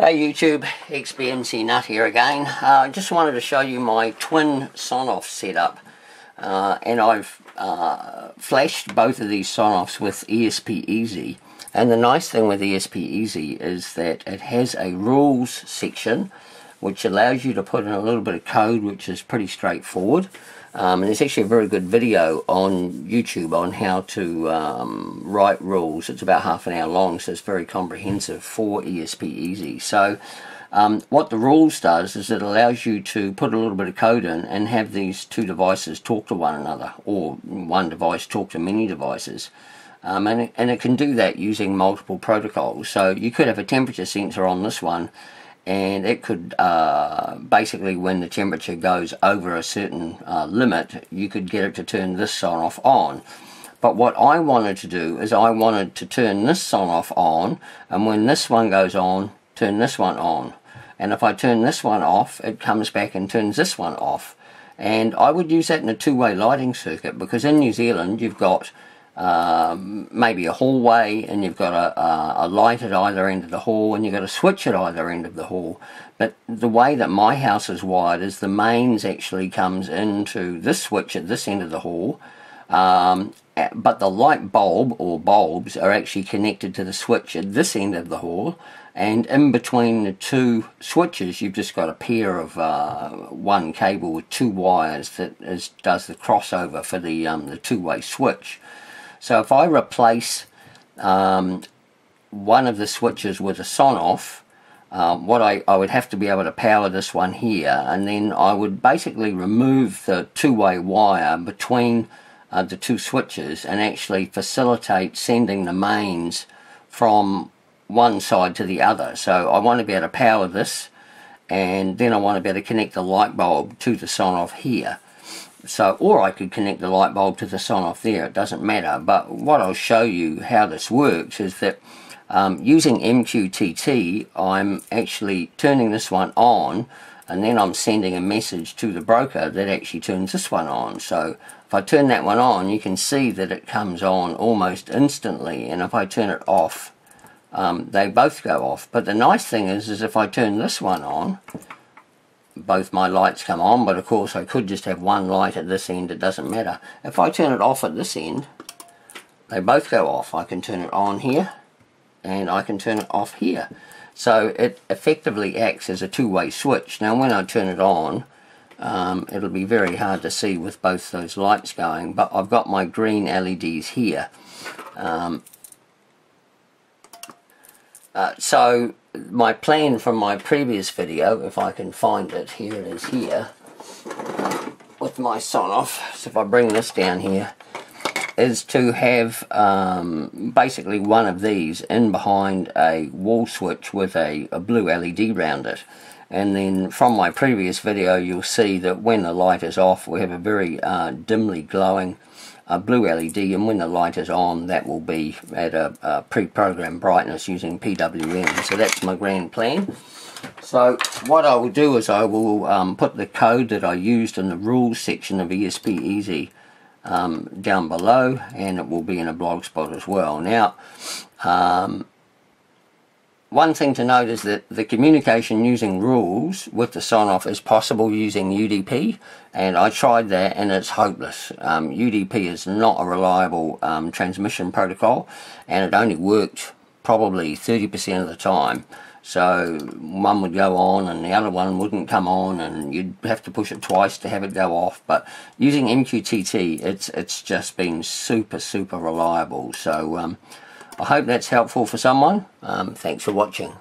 Hey YouTube, XBMC Nut here again. I uh, just wanted to show you my twin Sonoff setup. Uh, and I've uh, flashed both of these Sonoffs with ESP Easy. And the nice thing with ESP Easy is that it has a rules section which allows you to put in a little bit of code which is pretty straightforward. Um, and there's actually a very good video on YouTube on how to um, write rules. It's about half an hour long, so it's very comprehensive for ESP Easy. So um, what the rules does is it allows you to put a little bit of code in and have these two devices talk to one another, or one device talk to many devices. Um, and, it, and it can do that using multiple protocols. So you could have a temperature sensor on this one and it could uh, basically when the temperature goes over a certain uh, limit you could get it to turn this Sonoff on. But what I wanted to do is I wanted to turn this Sonoff on and when this one goes on turn this one on. And if I turn this one off it comes back and turns this one off. And I would use that in a two-way lighting circuit because in New Zealand you've got um, maybe a hallway and you've got a, a, a, light at either end of the hall and you've got a switch at either end of the hall. But the way that my house is wired is the mains actually comes into this switch at this end of the hall. Um, but the light bulb or bulbs are actually connected to the switch at this end of the hall and in between the two switches you've just got a pair of uh, one cable with two wires that is, does the crossover for the, um, the two-way switch. So if I replace um, one of the switches with a Sonoff, um, what I, I would have to be able to power this one here and then I would basically remove the two-way wire between uh, the two switches and actually facilitate sending the mains from one side to the other. So I want to be able to power this and then I want to be able to connect the light bulb to the Sonoff here. So, or I could connect the light bulb to the Sonoff there, it doesn't matter. But what I'll show you how this works is that um, using MQTT, I'm actually turning this one on and then I'm sending a message to the broker that actually turns this one on. So if I turn that one on, you can see that it comes on almost instantly. And if I turn it off, um, they both go off. But the nice thing is, is if I turn this one on, both my lights come on, but of course I could just have one light at this end, it doesn't matter. If I turn it off at this end, they both go off. I can turn it on here, and I can turn it off here. So it effectively acts as a two-way switch. Now when I turn it on, um, it'll be very hard to see with both those lights going, but I've got my green LEDs here. Um, uh, so my plan from my previous video, if I can find it, here it is here, with my Sonoff, so if I bring this down here, is to have um, basically one of these in behind a wall switch with a, a blue LED around it. And then from my previous video you'll see that when the light is off we have a very uh, dimly glowing a blue LED and when the light is on that will be at a, a pre-programmed brightness using PWM so that's my grand plan. So what I will do is I will um, put the code that I used in the rules section of ESP Easy um, down below. And it will be in a blog spot as well. Now um, one thing to note is that the communication using rules with the Sonoff is possible using UDP and I tried that and it's hopeless. Um, UDP is not a reliable um, transmission protocol and it only worked probably 30% of the time. So one would go on and the other one wouldn't come on and you'd have to push it twice to have it go off. But using MQTT, it's, it's just been super, super reliable. So um, I hope that's helpful for someone. Um, thanks for watching.